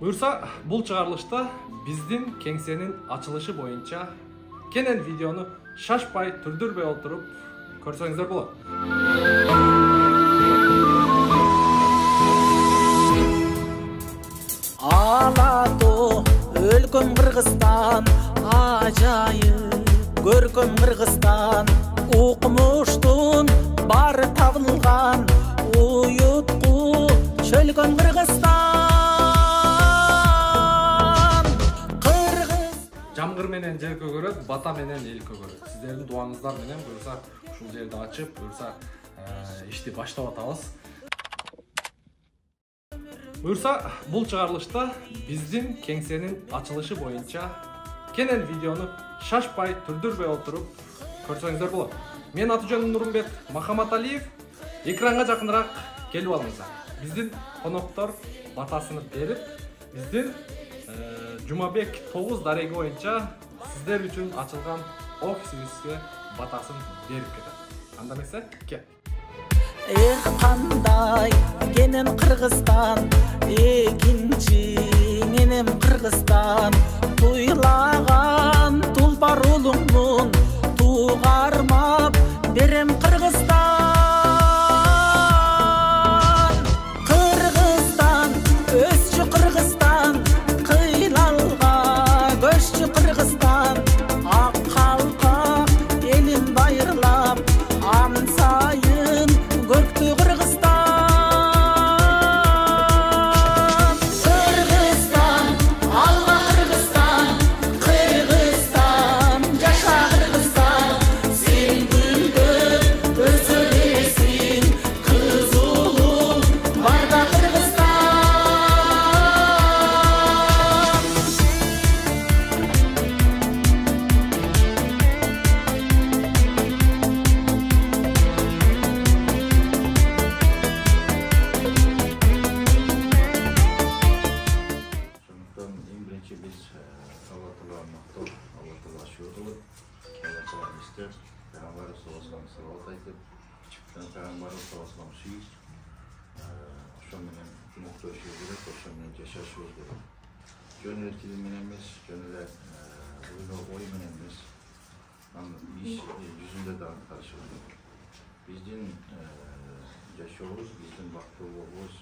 буюрса бул чыгарылышта биздин кеңсенин ачылышы боюнча кенен видеону шашпай түрдүрбөй отуруп көрсөңүздөр болот алатоо өлкөм кыргызстан ажайып көркөм кыргызстан укмуштун баары табылган уютку чөлгөн кыргызстан жамгыр менен жер көгөрөт бата менен эл көгөрөт. Сиздердин дубаңыздар менен буюрса ушул жерди ачып буюрса ишти баштап атабыз. Буюрса бул чыгарылышта биздин кеңсенин ачылышы боюнча кенен видеону шашпай түрдүрбөй отуруп көрсөңүздөр болот. Менин аты жөнүм нурумбек махаматалиев экранга жакыныраак келип алыңыздар. Биздин коноктор батасын берип биздин жумабек тогуз дареги боюнча сиздер үчүн ачылган офисибизге батасын берип кетет анда эмесе кел эх кандай кенен кыргызстан экинчи менен кыргызстан туйлаган биздин жашообуз биздин бактылуулугубуз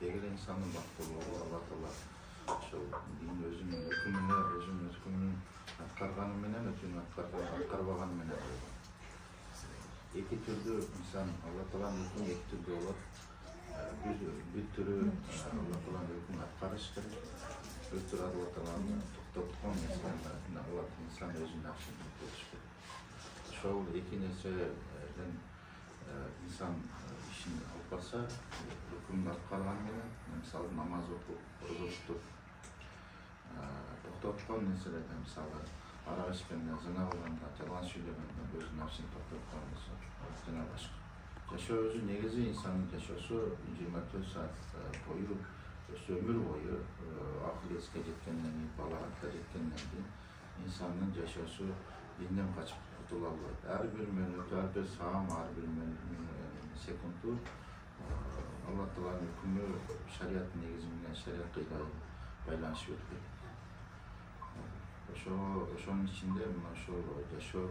эле инсандын бактылуулугу алла таала ошол дин өзүнүн өкүмүнө өзүнүн өкүмүн аткарганы менен өкүмүн аткарбаганы менен болгон эки түрдүү инсан алла тааланын өкүмү эки түрдүү болот бир түрү алла тааланын өкүмүн аткарыш керек бир түрү алла тааланы токтоткон алла инсан өзүнүн акчын болуш керек ошол эки нерседен инсан ишин алып барса өкүмүн аткарганы менен мисалы намаз окуп роза тутуп токтоткон нерселерден мисалы арак ичкенде зына кылганда жалган сүйлөгөндө өзүнүн нafsин токтоткон нерсе жана башка. Жашоо өзү негизи инсандын жашоосу жыйырма төрт өмүр бою акыл эске жеткенден кийин балагатка жеткенден кийин инсандын жашоосу динден качып кутула албайт ар бир мүнөт ар бир саам ар бир секунду алла тааланын өкүмү шариаттын негизи менен шариатка байланышып өткөн ошо ошонун ичинде мына ошол жашоо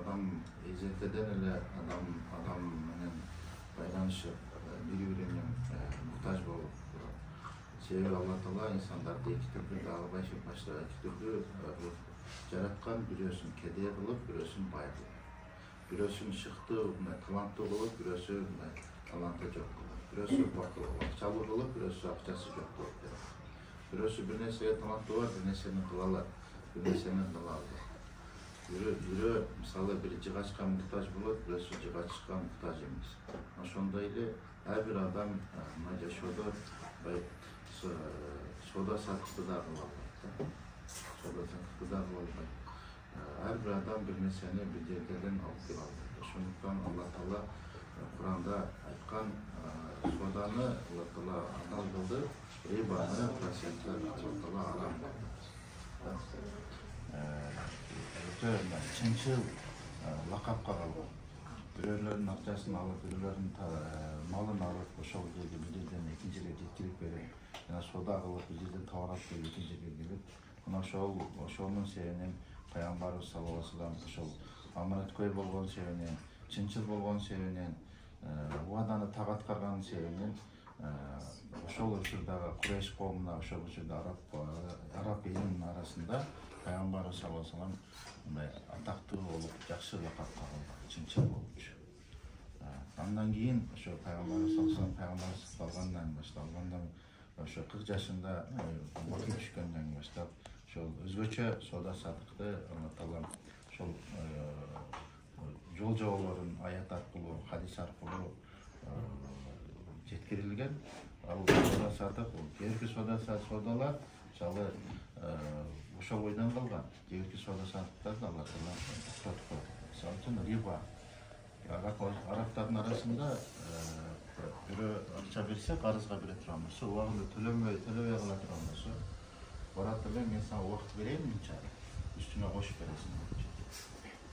адам эзертеден эле адам адам менен байланышып бири бири менен муктаж болуп себеби алла таала инсандарды жараткан бирөөсүн кедей кылып бирөөсүн бай кылып. Бирөөсүн шыктуу мындай таланттуу кылып бирөөсү мындай таланты жок кылып. Бирөөсү акчалуу кылып бирөөсү акчасы жок кылып бирөөсү бир нерсеге таланты бар бир нерсени кыла алат. Бир нерсени кыла албайт бирөө мисалы бир жыгачка муктаж болот бирөөсү жыгачка муктаж эмес. Ошондой эле ар бир адам мына жашоодо мындай соода саттыкты да кыла албайт да кыла албайт ар бир адам бир нерсени бир жерден алып албайт ошондуктан алла таала куранда айткан сооданы алла таала адал кылды рибаны проценттер алла таала арам кылды өтө чынчыл лакапка калган бирөөлөрдүн акчасын алып бирөөлөрдүн малын алып ошол жерге бир жерден экинчи жерге жеткирип берип жана соода кылып бул жерден товар алып келип экинчи жерге келип мына ошол ошонун себебинен пайгамбарыбыз саллаллаху алейхи вассалам ошол аманаткөй болгон себебинен чынчыл болгон себебинен убаданы так аткарган себебинен ошол учурдагы курейш коомуна ошол учурда араб араб элинин арасында пайгамбарыбыз саллаллаху алейхи вассалам мындай атактуу болуп жакшы лакапка калган чынчыл болчу андан кийин ошо пайгамбарыбыз саллаллаху алейхи вассалам пайгамбарыбыз калгандан башталгандан ошо кырк жашында түшкөндөн баштап ошол өзгөчө соода саттыкты таалам ошол жол жоболорун аят аркылуу хадис аркылуу жеткирилген ал соода саттык бул кээинки соода соодалар мисалы ошол бойдон калган кээинки соода саттыктарды алла таала токтотуп койду мисалы үчүн риба арабтардын арасында бирөө акча берсе карызга бере турган болсо убагында төлөмөй төлөбөй кала турган болсо барат эле мен сага убакыт берейин мынча үстүнө кошуп бересиң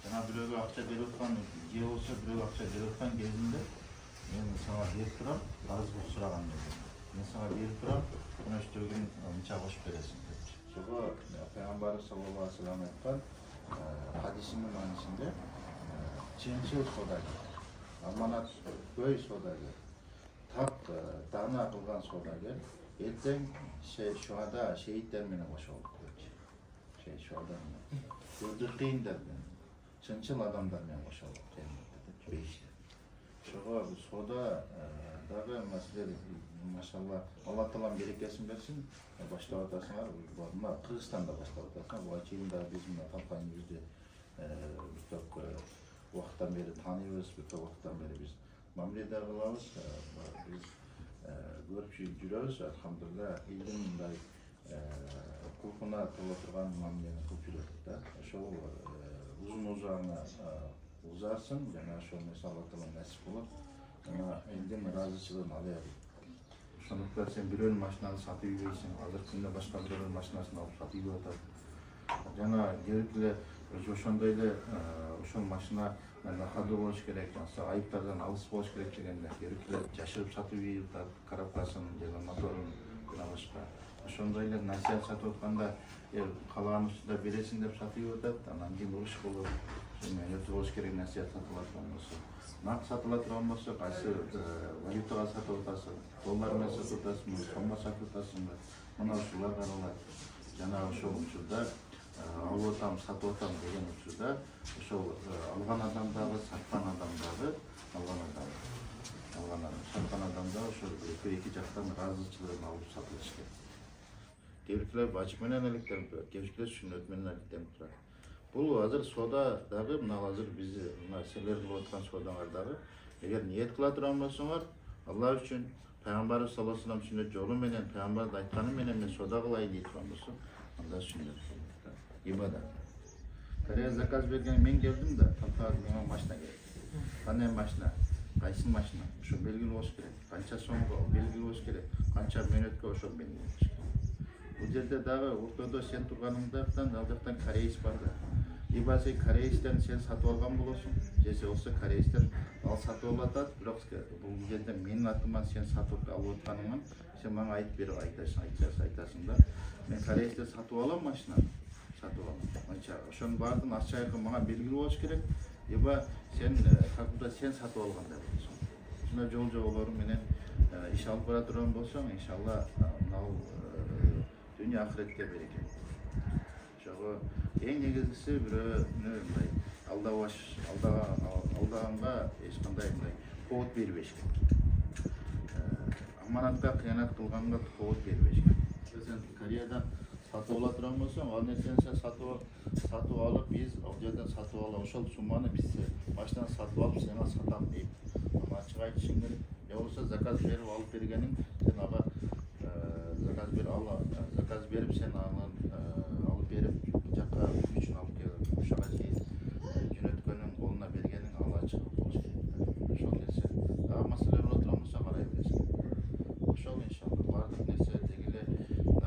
жана бирөөгө акча берип аткан же болбосо бирөөгө акча берип аткан кезинде мен сага берип турам карызды сураган мен сага берип турам мына үстөгүн мынча кошуп бересиң деп ошого пайгамбарыбыз саллаллаху алейхи вассалам айткан хадисинин маанисинде чынчыл соодагер аманаткөй соодагер так даана кылган соодагер чынчыл адамдар менен кошо болот женнетте бейиште ошого соода дагы маселе машалла алла таалам берекесин берсин баштап атасыңар мына кыргызстанда баштап атасыңар буга чейин дагы биз мына компаниябызды бир топ убакыттан бери тааныйбыз бир топ убакыттан бери биз мамиле да кылабыз биз көрүп жүрөбүз. Алхамдулилля элдин мындай укукуна толо турган мамилени кылып жүрөтүк да. Ошол узун узаана узарсын жана ошол нерсе алла таала насип болот. Жана элдин ыраазычылыгын ала берет ошондуктан сен бирөөнүн машинаны сатып ийбейсиң азыркы күндө башка бирөөнүн машинасын алып сатып ийбей атат жана керектүү эле ошондой эле ошол машина ходу болуш керек жана айыптардан алыс болуш керек дегенде эле жашырып сатып атат коробкасын жана моторун жана башка эле насыят сатып атканда каалаган учурда бересиң деп сатып атат анан кийин уруш болуп өтө болуш керек насыят сатыла турган болсо нак сатыла турган болсо кайсы валютага сатып атасың доллар менен сатып атасыңбы сомго сатып атасыңбы мына ушулар каралат жана ошол учурда алып атам сатып атам деген учурда ошол алган адам дагы саткан адам дагы алган адам алган адам саткан адам дагы ошол экөө эки жактан ыраазычылыгын алып сатылыш керек кээ биркилер вачип менен алектенип турат кээ биркилер сүннөт менен алектенип турат бул азыр соода дагы мына азыр биз мына силер кылып аткан соодаңар дагы эгер ниет кыла турган болсоңор алла үчүн пайгамбарыбыз саллаллаху алейхи вассалам сүннөт жолу менен пайгамбардын айтканы менен мен соода кылайын дей турган болсо анда сүннөт ибадат корея заказ берген мен келдим да только мага машина керек кандай машина кайсы машина ошо белгилүү болуш керек канча сомго белгилүү болуш керек канча мөөнөткө ошол белгилүү болуш керек бул жерде дагы ортодо сен турганыңдан ал жактан кореец бар да сен кореецтен сен сатып алган болосуң же болбосо кореецтен ал сатып алып атат бирок бул жерде менин атыман сен сатып алып атканыңан сен мага айтып берип айтасың айтасың да мен кореецтен сатып алам машинаны сатып алам мынча ошонун баардыгын ачык айкын мага белгилүү болуш керек либо сен как будто сен сатып алгандай болосуң ушундай жол жоболору менен иш алып бара турган болсоң иншалла мына бул дүйнө акыретке береке ошого эң негизгиси бирөөнү мындай алдабаш алдаганга эч кандай мындай повод бербеш керек аманатка кыянат кылганга повод бербеш керек сен кореядан сатып ала турган болсоң ал нерсени сен сатып сатып алып биз ал жерден сатып алып ошол сумманы биз машинаны сатып алып сага сатам дейт аны ачык айтышың керек же болбосо заказ берип алып бергениң сен ага заказ берип ал заказ берип сен аны алып берип жака үчүн алып келип ушуга чейин жөнөткөнүң колуна бергениң ал ачык болуш керек ошол нерсе дагы маселе боло турган болсо карай бересиң ошол иншалла баардык нерсе деги эле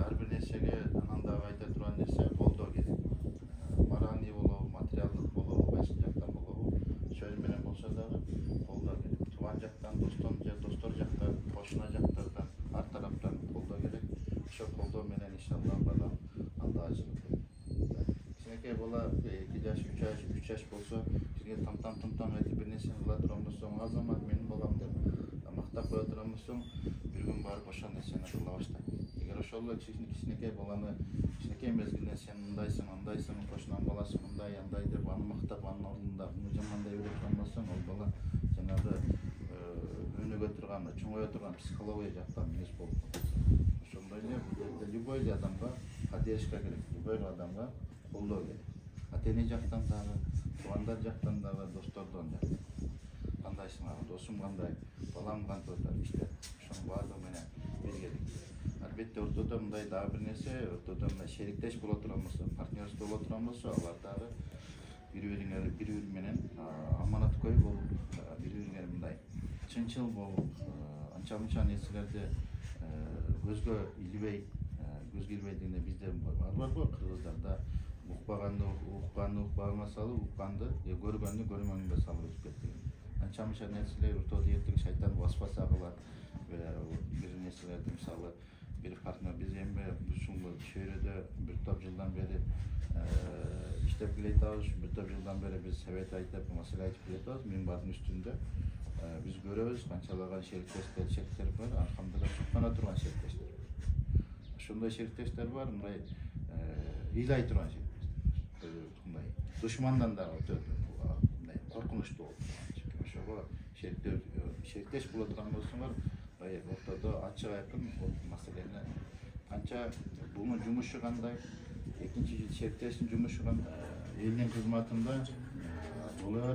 ар бир нерсеге анан дагы айта турган нерсе колдоо керек мараний болобу материалдык болобу кайсы жактан болобу сөз менен болсо дагы колдоо керек. Тууган жактан достон же достор жактан кошуна жактардан ар тараптан колдоо керек. Иншалла балам алда ажырып кичинекей бала эки жаш үч жаш үч жаш болсо сизге там там тым там этип бир нерсени кыла турган болсоң азамат менин балам деп мактап кое турган болсоң бир күн барып ошол нерсени кыла баштайт эгер ошол эле кичи- кичинекей баланы чоңое турган психология эмес болуп калат ошондой эле бул любой эле адамга поддержка керек любой эле адамга колдоо керек ата эне жактан дагы туугандар жактан дагы достордон дагы кандайсың досум кандай балам кантип атат иштеп ошонун баардыгы менен биргелик албетте ортодо мындай дагы бир нерсе ортодо мындай шериктеш боло турган болсо партнерство боло турган болсо алар дагы бири бириңер бири бири менен аманаткөй болуп бири бириңер мындай чынчыл болуп а, анча мынча нерселерди а, көзгө илбей а, көзгө илбей дегенде бизде бар бар го кыргыздарда укпаганды укканды укпаганга салып укканды же көргөндү көрмөгөнгө салып өтүп кет деген анча мынча нерселер ортодо эртең шайтан васваса кылат э, бир нерселерди мисалы бир партнер биз эми ушул чөйрөдө бир топ жылдан бери э, иштеп келе жатабыз бир топ жылдан бери биз совет айтып маселе биз көрөбүз канчалаган шериктештер шериктер бар алхамдулилла чукпана турган шериктештер бар ошондой шериктештер бар мындай ыйлай турган шериктештер мындай душмандан дагы өтө мындай коркунучтуу болуп турган ошого шериктеш боло турган болсоңор мындай ортодо ачык айкын маселени канча бунун жумушу кандай экинчи шериктештин жумушу кандай элдин кызматында боло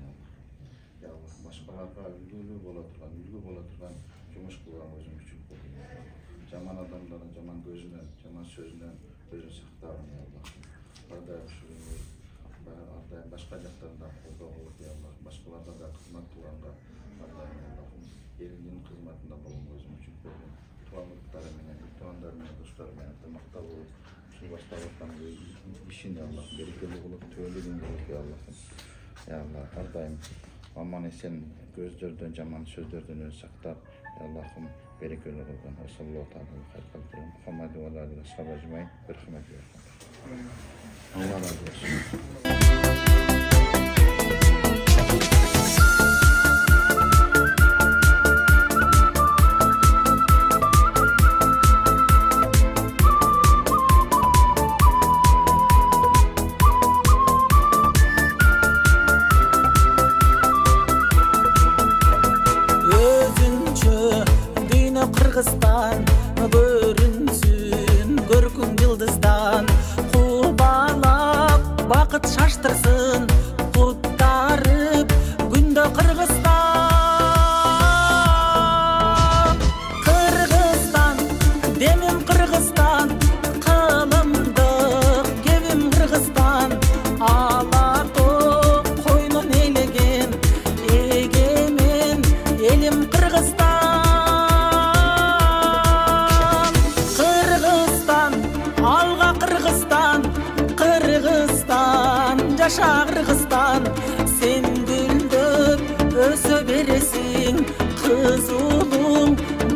өзүң сактагын я аллах ар дайым ушул ар дайым башка жактан да колдоо кылып я аллах башкаларга да кызмат кылганга ар дайым аллахым элиңдин кызматында болгонго өзүң үчүн кылгын тууган уруктары менен туугандар менен достор менен ынтымакта болуп ушул баштап аткан ишин я аллах берекелүү кылып түбөлүгүн кылып я аллахым я аллах ар дайым аман есен көздерден жаман сөздерден өзі сақтап аллахым берекелі бір алла разы болсын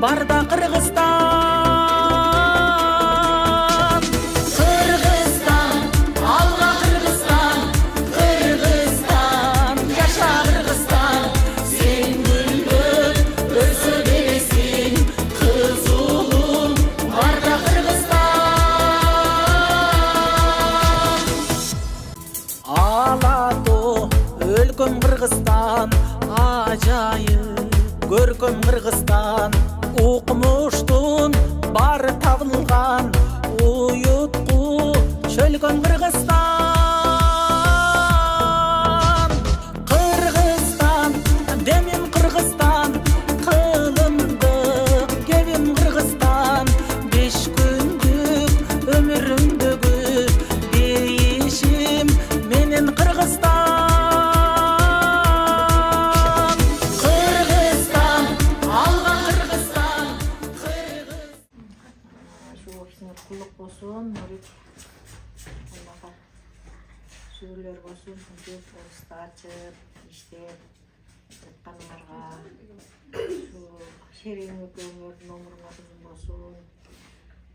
பாரதா болсун нурик аллага сүгүрлөр болсун ушинтип офисти ачып иштеп жатканыңарга ушу шеригиң экөөңөрдүн өмүрүңөр узун болсун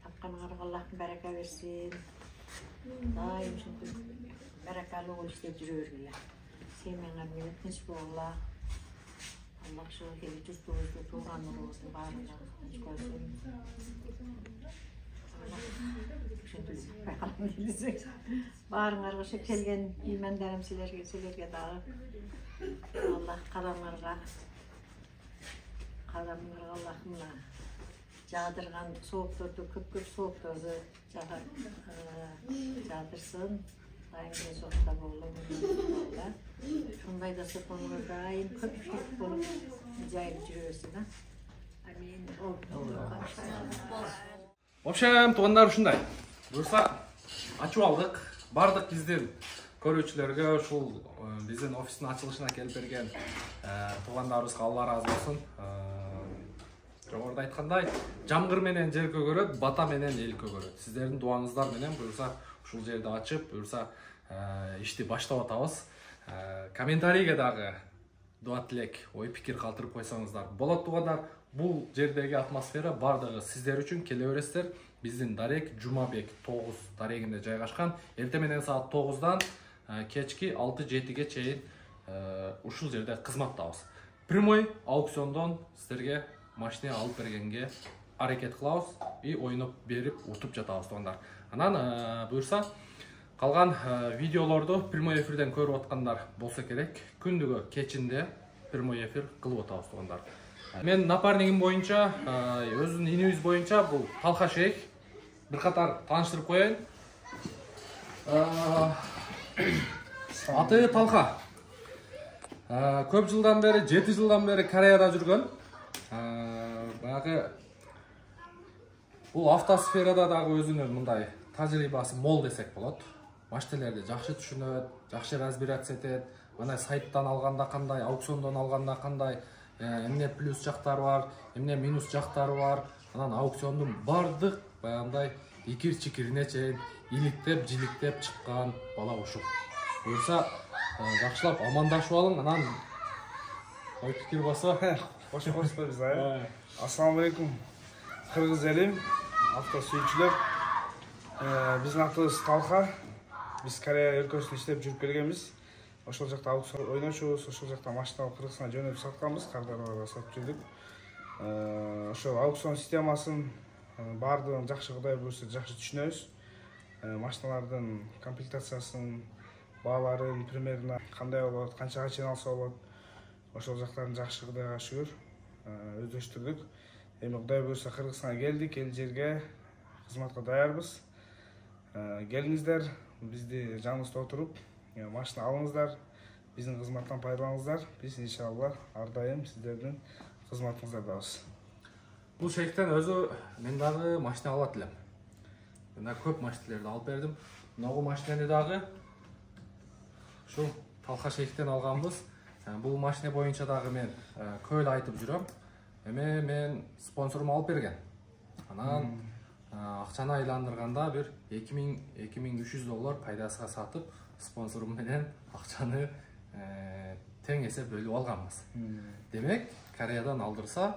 тапканыңарга аллахым барака берсин дайым ушинтип баракалуу болуп иштеп жүрө бергиле семьяңар менен тынч болгула ушу эли журтубузду тууган урубузду баарына тынч ошо келген меймандарым силерге силерге дагы аллах кадамыңарга кадамыңарга аллах мына жаадырган соокторду көп көп жаадырсын дайым эле соокта болгула ушундай да сокоңор дайым көпчүлүк болуп жайылып жүрө берсин а амин В общем, туугандар ушундай. Буюрса ачып алдык. Бардык биздин көрүүчүлөргө ушул э, биздин офистин ачылышына келип берген э, туугандарыбызга Алла ыраазы болсун. Э, Жогоруда айткандай, жамгыр менен жер көгөрөт, бата менен эл көгөрөт. Сиздердин дуаңыздар менен буюрса ушул жерди ачып, буюрса ишти баштап атабыз. Комментарийге дагы дуа тилек ой пикир калтырып койсоңуздар болот туугандар бул жердеги атмосфера баардыгы сиздер үчүн келе бересиздер биздин дарек жумабек тогуз дарегинде жайгашкан эртең менен саат тогуздан кечки алты жетиге чейин ушул жерде кызматтабыз прямой аукциондон сиздерге машина алып бергенге аракет кылабыз и ойноп берип утуп жатабыз туугандар анан буюрса калган видеолорду прямой эфирден көрүп аткандар болсо керек күндүгө кечинде прямой эфир кылып атабыз туугандар мен напарнигим боюнча өзүбүздүн инибиз боюнча бул талха шейх бир катар тааныштырып коеюн. Аты талха. Көп жылдан бери жети жылдан бери кореяда жүргөн. Баягы бул автосферада дагы өзүнүн мындай тажрыйбасы мол десек болот. Машинелерди жакшы түшүнөт жакшы разбираться этет. Мына сайттан алганда кандай аукциондон алганда кандай эмне плюс жактары бар эмне минус жактары бар. Анан аукциондун баардык баягындай икир чикирине чейин иликтеп жиликтеп чыккан бала ушул. Буюрса э, жакшылап амандашып алың анан ой пикир болсо Хош көрүшпөйбүз а ассалам алейкум кыргыз элим авто сүйүүчүлөр биздин атыбыз талха. Биз корея өлкөсүндө иштеп жүрүп келгенбиз. Ошол жакта аукцион ойночубуз ошол жакта машина кыргызстанга жөнөтүп сатканбыз кардарларга сатып жүрдүк Э, ошол аукцион системасын э, баардыгын жакшы кудай буюрса жакшы түшүнөбүз. Э, машиналардын комплектациясын бааларын примерно кандай болот канчага чейин алса болот ошол жактарын жакшы кудайга шүгүр өздөштүрдүк. Эми кудай буюрса кыргызстанга келдик эл жерге кызматка даярбыз. Келиңиздер бизди жаныбызда отуруп машина алыңыздар биздин кызматтан пайдаланыңыздар биз иншалла ар дайым сиздердин кызматыңыздардабыз бул шейхтен өзү мен дагы машина алат элем мен дагы көп машинелерди алып бердим могу машинени дагы ушул талха шейхтен алганбыз Э, бул машина боюнча дагы мен көп эле айтып жүрөм эми мен спонсорум алып берген анан акчаны айландырганда бир эки миң эки миң үч жүз доллар пайдасына сатып спонсорум менен акчаны тең эсе бөлүп алганбыз демек кореядан алдырса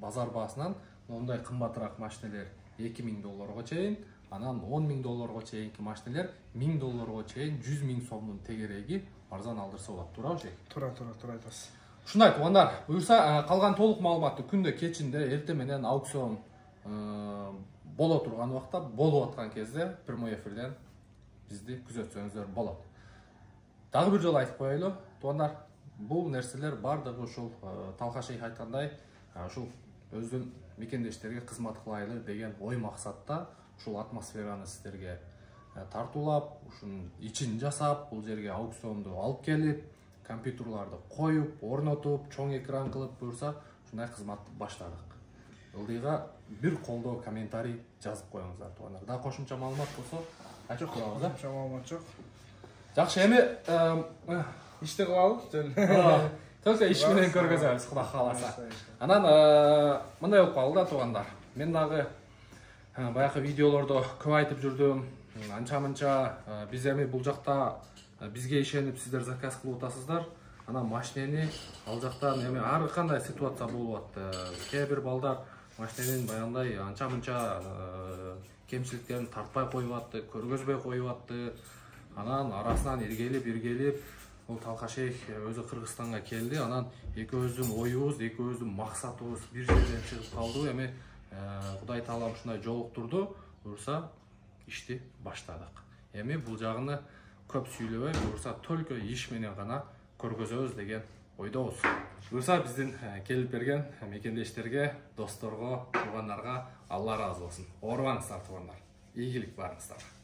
базар баасынан мондай кымбатыраак машинелер эки миң долларга чейин анан он миң долларга чейинки машинелер миң долларга чейин жүз миң сомдун тегереги арзан алдырса болот туурабы шейх туура туура туура айтасыз ушундай туугандар буюрса калган толук маалыматты күндө кечинде эртең менен аукцион боло турган убакта болуп аткан кезде прямой эфирден бизди күзөтсөңүздөр болот дагы бир жолу айтып коелу туугандар бул нерселер баардыгы ушул талха шейх айткандай ушул өздүн мекендештерге кызмат кылайлы деген ой максатта ушул атмосфераны сиздерге тартуулап ушунун ичин жасап бул жерге аукционду алып келип компьютерларды коюп орнотуп чоң экран кылып буюрса ушундай кызматты баштадык ылдыйга бир колдоо комментарий жазып коюңуздар туугандар дагы кошумча маалымат болсо коебуз да? Кошумча маалымат жок жакшы эми э, ишти Ооба, только иш менен көргөзөбүз кудай кааласа анан э, мындай болуп калды да туугандар мен дагы Ә, баягы видеолордо көп айтып жүрдүм. Анча мынча ә, биз эми бул жакта ә, бизге ишенип сиздер заказ кылып атасыздар анан машинени ал жактан эми ар кандай ситуация болуп атты кээ бир балдар машиненин баягындай анча мынча ә, кемчиликтерин тартпай коюп атты көргөзбөй коюп атты анан арасынан иргелип иргелип бул шейх өзү кыргызстанга келди анан экөөбүздүн оюбуз экөөбүздүн максатыбыз бир жерден чыгып калды эми э, кудай таалам ушундай жолуктурду буюрса ишти баштадык. Эми бул жагыны көп сүйлөбөй буюрса только иш менен гана көргөзөбүз деген ойдобуз буюрса биздин келип берген мекендештерге досторго туугандарга алла ыраазы болсун оорубаңыздар туугандар ийгилик барыңыздарга